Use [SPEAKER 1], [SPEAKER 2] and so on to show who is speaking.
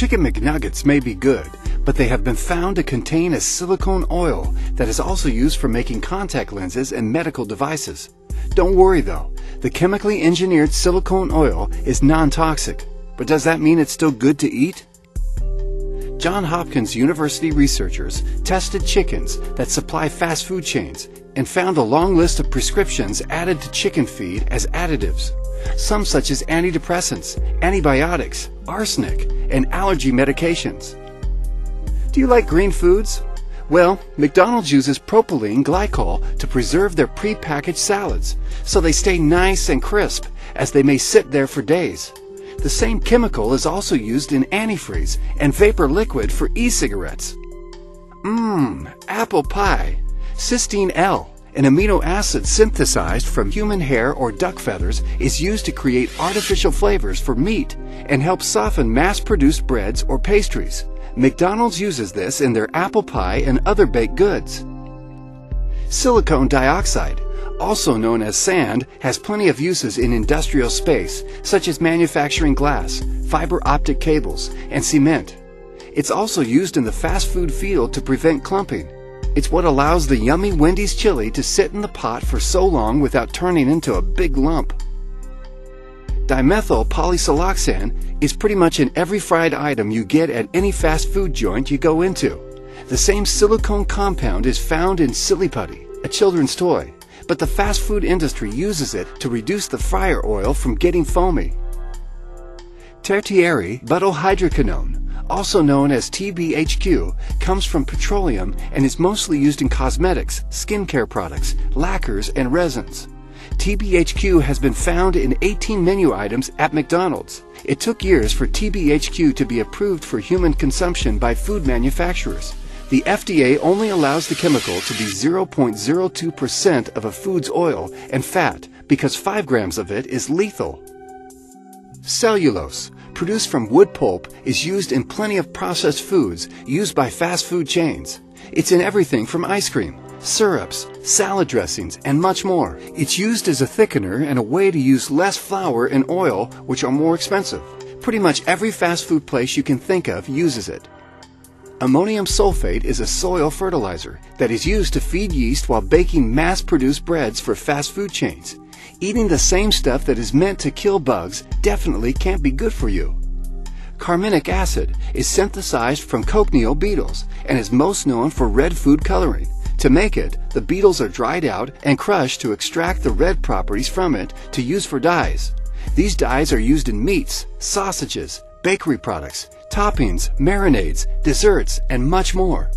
[SPEAKER 1] Chicken McNuggets may be good, but they have been found to contain a silicone oil that is also used for making contact lenses and medical devices. Don't worry though, the chemically engineered silicone oil is non-toxic, but does that mean it's still good to eat? John Hopkins University researchers tested chickens that supply fast food chains and found a long list of prescriptions added to chicken feed as additives. Some such as antidepressants, antibiotics, arsenic, and allergy medications. Do you like green foods? Well, McDonald's uses propylene glycol to preserve their pre-packaged salads, so they stay nice and crisp as they may sit there for days. The same chemical is also used in antifreeze and vapor liquid for e-cigarettes. Mmm, apple pie. Cysteine L, an amino acid synthesized from human hair or duck feathers, is used to create artificial flavors for meat and helps soften mass-produced breads or pastries. McDonald's uses this in their apple pie and other baked goods. Silicone dioxide, also known as sand, has plenty of uses in industrial space, such as manufacturing glass, fiber optic cables, and cement. It's also used in the fast food field to prevent clumping. It's what allows the yummy Wendy's chili to sit in the pot for so long without turning into a big lump. Dimethyl polysiloxane is pretty much in every fried item you get at any fast food joint you go into. The same silicone compound is found in Silly Putty, a children's toy, but the fast food industry uses it to reduce the fryer oil from getting foamy. Tertiary butylhydroquinone, also known as TBHQ, comes from petroleum and is mostly used in cosmetics, skincare products, lacquers, and resins. TBHQ has been found in 18 menu items at McDonald's. It took years for TBHQ to be approved for human consumption by food manufacturers. The FDA only allows the chemical to be 0.02% of a food's oil and fat because 5 grams of it is lethal. Cellulose, produced from wood pulp, is used in plenty of processed foods used by fast food chains. It's in everything from ice cream, syrups, salad dressings, and much more. It's used as a thickener and a way to use less flour and oil, which are more expensive. Pretty much every fast food place you can think of uses it. Ammonium sulfate is a soil fertilizer that is used to feed yeast while baking mass-produced breads for fast food chains. Eating the same stuff that is meant to kill bugs definitely can't be good for you. Carminic acid is synthesized from cochineal beetles and is most known for red food coloring. To make it, the beetles are dried out and crushed to extract the red properties from it to use for dyes. These dyes are used in meats, sausages, bakery products, toppings, marinades, desserts, and much more.